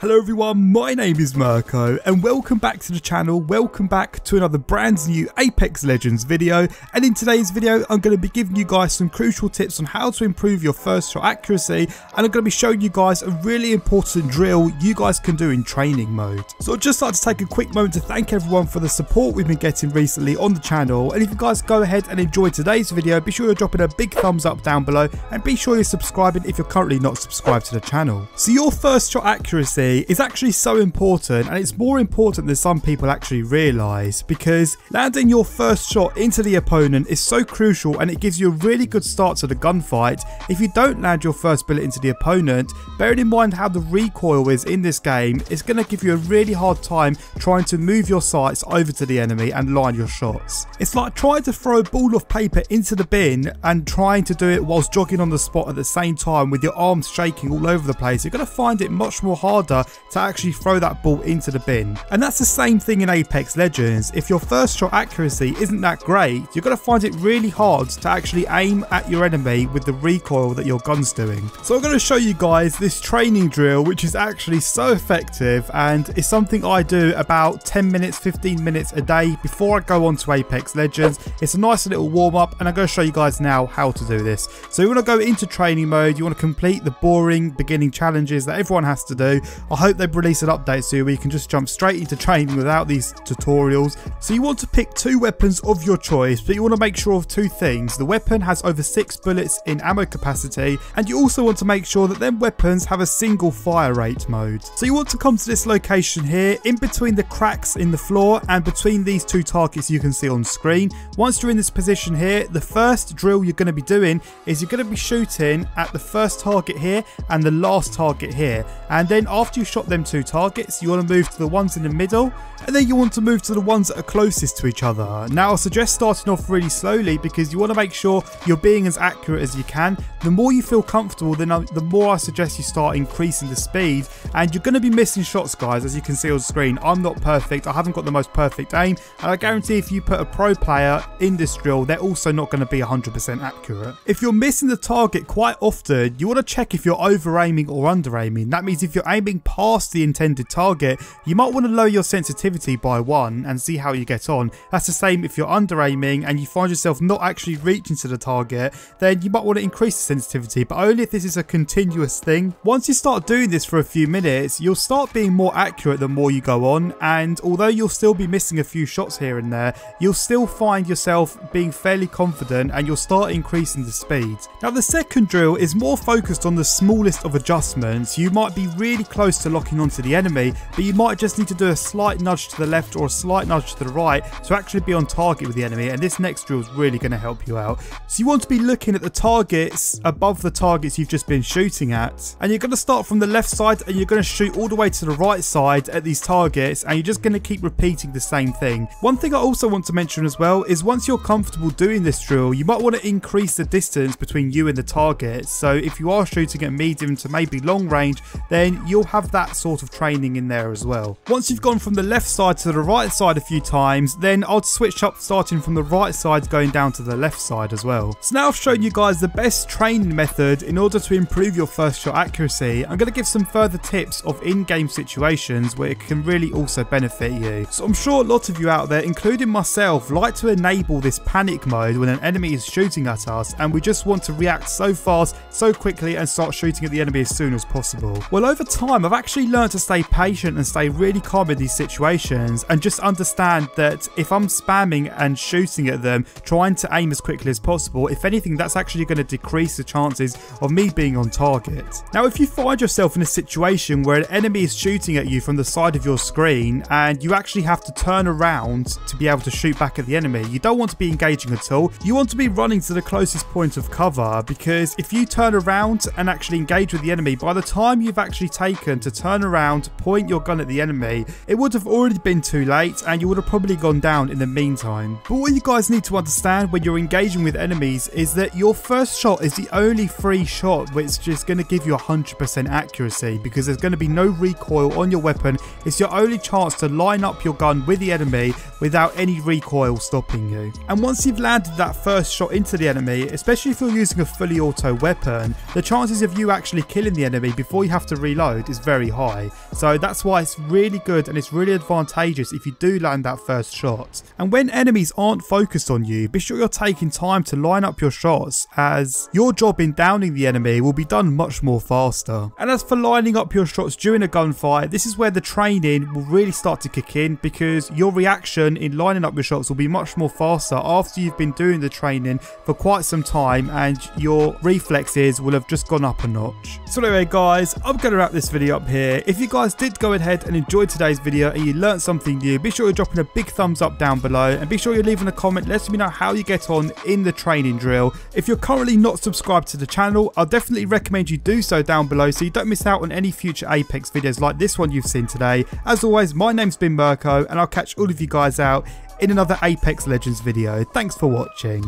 Hello everyone, my name is Mirko and welcome back to the channel, welcome back to another brand new Apex Legends video and in today's video I'm going to be giving you guys some crucial tips on how to improve your first shot accuracy and I'm going to be showing you guys a really important drill you guys can do in training mode. So I'd just like to take a quick moment to thank everyone for the support we've been getting recently on the channel and if you guys go ahead and enjoy today's video be sure you're dropping a big thumbs up down below and be sure you're subscribing if you're currently not subscribed to the channel. So your first shot accuracy is actually so important and it's more important than some people actually realise because landing your first shot into the opponent is so crucial and it gives you a really good start to the gunfight. If you don't land your first bullet into the opponent, bearing in mind how the recoil is in this game, it's going to give you a really hard time trying to move your sights over to the enemy and line your shots. It's like trying to throw a ball of paper into the bin and trying to do it whilst jogging on the spot at the same time with your arms shaking all over the place. You're going to find it much more harder to actually throw that ball into the bin. And that's the same thing in Apex Legends. If your first shot accuracy isn't that great, you're going to find it really hard to actually aim at your enemy with the recoil that your gun's doing. So I'm going to show you guys this training drill which is actually so effective and it's something I do about 10 minutes, 15 minutes a day before I go on to Apex Legends. It's a nice little warm up and I'm going to show you guys now how to do this. So you want to go into training mode, you want to complete the boring beginning challenges that everyone has to do. I hope they release an update where you can just jump straight into training without these tutorials. So you want to pick two weapons of your choice, but you want to make sure of two things. The weapon has over six bullets in ammo capacity, and you also want to make sure that them weapons have a single fire rate mode. So you want to come to this location here, in between the cracks in the floor and between these two targets you can see on screen. Once you're in this position here, the first drill you're going to be doing is you're going to be shooting at the first target here and the last target here. And then after you shot them two targets, you want to move to the ones in the middle, and then you want to move to the ones that are closest to each other. Now I suggest starting off really slowly because you want to make sure you're being as accurate as you can. The more you feel comfortable, then um, the more I suggest you start increasing the speed, and you're going to be missing shots guys as you can see on screen. I'm not perfect, I haven't got the most perfect aim, and I guarantee if you put a pro player in this drill, they're also not going to be 100% accurate. If you're missing the target quite often, you want to check if you're over aiming or under aiming. That means if you're aiming past the intended target, you might want to lower your sensitivity by one and see how you get on. That's the same if you're under aiming and you find yourself not actually reaching to the target, then you might want to increase the sensitivity, but only if this is a continuous thing. Once you start doing this for a few minutes, you'll start being more accurate the more you go on, and although you'll still be missing a few shots here and there, you'll still find yourself being fairly confident and you'll start increasing the speed. Now the second drill is more focused on the smallest of adjustments. You might be really close to locking onto the enemy, but you might just need to do a slight nudge to the left or a slight nudge to the right to actually be on target with the enemy, and this next drill is really going to help you out. So you want to be looking at the targets above the targets you've just been shooting at, and you're going to start from the left side and you're going to shoot all the way to the right side at these targets, and you're just going to keep repeating the same thing. One thing I also want to mention as well is once you're comfortable doing this drill, you might want to increase the distance between you and the target. So if you are shooting at medium to maybe long range, then you'll have that sort of training in there as well. Once you've gone from the left side to the right side a few times, then I'll switch up starting from the right side going down to the left side as well. So now I've shown you guys the best training method in order to improve your first shot accuracy. I'm going to give some further tips of in-game situations where it can really also benefit you. So I'm sure a lot of you out there, including myself, like to enable this panic mode when an enemy is shooting at us and we just want to react so fast, so quickly and start shooting at the enemy as soon as possible. Well over time I've actually learned to stay patient and stay really calm in these situations and just understand that if I'm spamming and shooting at them, trying to aim as quickly as possible, if anything that's actually going to decrease the chances of me being on target. Now if you find yourself in a situation where an enemy is shooting at you from the side of your screen and you actually have to turn around to be able to shoot back at the enemy, you don't want to be engaging at all. You want to be running to the closest point of cover because if you turn around and actually engage with the enemy, by the time you've actually taken to turn around, point your gun at the enemy, it would have already been too late and you would have probably gone down in the meantime. But what you guys need to understand when you're engaging with enemies is that your first shot is the only free shot which is going to give you 100% accuracy because there's going to be no recoil on your weapon. It's your only chance to line up your gun with the enemy without any recoil stopping you. And once you've landed that first shot into the enemy, especially if you're using a fully auto weapon, the chances of you actually killing the enemy before you have to reload is very very high. So that's why it's really good and it's really advantageous if you do land that first shot. And when enemies aren't focused on you, be sure you're taking time to line up your shots as your job in downing the enemy will be done much more faster. And as for lining up your shots during a gunfight, this is where the training will really start to kick in because your reaction in lining up your shots will be much more faster after you've been doing the training for quite some time and your reflexes will have just gone up a notch. So anyway guys, I'm going to wrap this video up here. If you guys did go ahead and enjoy today's video and you learned something new, be sure you're dropping a big thumbs up down below and be sure you're leaving a comment letting me know how you get on in the training drill. If you're currently not subscribed to the channel, I'll definitely recommend you do so down below so you don't miss out on any future Apex videos like this one you've seen today. As always, my name's been Mirko and I'll catch all of you guys out in another Apex Legends video. Thanks for watching.